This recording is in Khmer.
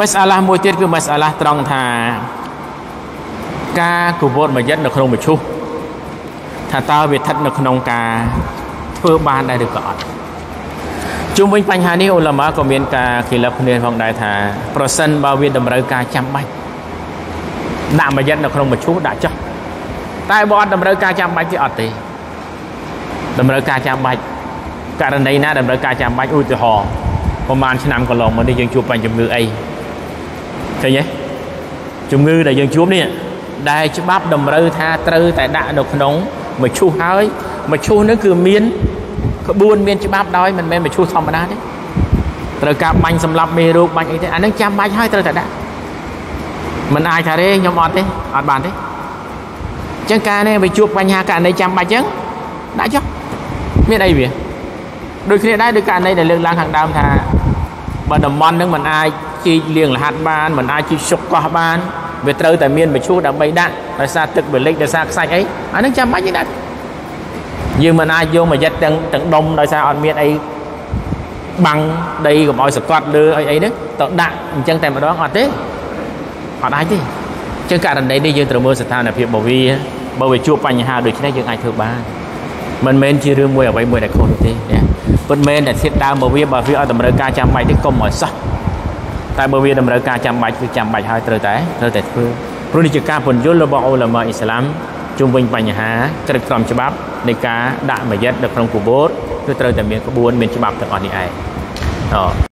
មសាឡាមួយទៀតគឺមសាឡាត្រង់ថាការគវតមយិតនៅក្នុងមឈុះថាតើវាស្ថិតនៅក្នុងការធ្វើបានដែរឬក៏អត់ជុំវិញបញ្ហានេះអ៊ុលម៉ាក៏មានការគិលាគ្នាផងដែរថាប្រសិនបើវាតម្រូវការចាំបាច់ដាក់មយិតនៅក្នុងមឈុះដាក់ចោះតែបើអត់តម្រូវការចាំបាច់ទេអត់ទេតម្រូវការចាំបាច់ករណីណាតម្រូវការចាំបាច់ឧទាហរណ៍ប្រហែលឆ្នាំកន្លងមកនេះយើងជួបបញ្ហាជំងឺអី ឃើញទេជំងឺដែលយើងជួបនេះដែលច្បាប់តម្រូវថាត្រូវតែដាក់នៅក្នុងមឈូសហើយមឈូសនឹងគឺមានក្បួនមានច្បាប់ដោយមិនមែនមឈូសធម្មតាទេត្រូវការបាញ់សម្លាប់មេរោគបាញ់អីទេអានឹងចាំបាច់ហើយត្រូវតែដាក់មិនអាចថាទេខ្ញុំអត់ទេអត់បានទេអញ្ចឹងការនេះវាជួបបញ្ហាករណីចាំបាច់អញ្ចឹងដាក់ចុះមានអីវាដូចគ្នាដែរដូចករណីដែលលើកឡើងខាងដើមថា បើតំបន់នឹងមិនអាចជីកលៀងលហាត់បានមិនអាចជីកសុកកោះបានវាត្រូវតែមានមឈូសដើម្បីដាក់ដោយសារទឹកវាលិចដោយសារខ្សាច់អីអានឹងចាំបាច់ទេដាក់យើងមិនអាចយកមកយិតទាំងទាំងដុំដោយសារអត់មានអីបាំងដីកុំឲ្យសកត់លើអីអីហ្នឹងទៅដាក់អញ្ចឹងតែម្ដងអត់ទេអត់អាចទេអញ្ចឹងករណីនេះយើងត្រូវមើលស្ថានភាពរបស់វាបើវាជួបបញ្ហាដូចនេះយើងអាចធ្វើបានមិនមែនជារឿងមួយអ្វីមួយដែលខុសនោះទេណា ពិតមែនតែធៀបដើមរបស់វាបើវាអត់តម្រូវការចាំបាច់ទេកុំឲ្យសោះតែបើវាតម្រូវការចាំបាច់គឺចាំបាច់ហើយត្រូវតែត្រូវតែធ្វើព្រោះនេះជាការពន្យល់របស់អ៊ូឡាម៉ាអ៊ីស្លាមជុំវិញបញ្ហាក្រឹតក្រមច្បាប់នៃការដាក់មយិតនៅក្នុងគបូតគឺត្រូវតែមានក្បួនមានច្បាប់ទាំងអស់នេះឯងអ